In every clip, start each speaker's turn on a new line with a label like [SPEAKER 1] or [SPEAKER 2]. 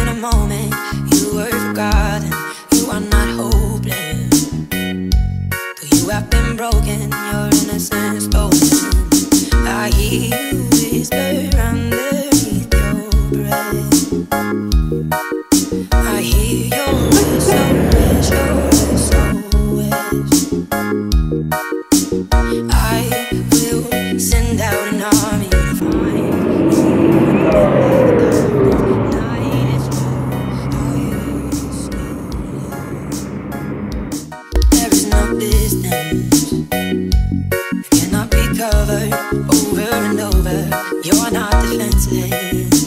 [SPEAKER 1] in a moment you were forgotten. You are not hopeless, though you have been broken. over. You're not defenseless.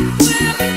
[SPEAKER 1] will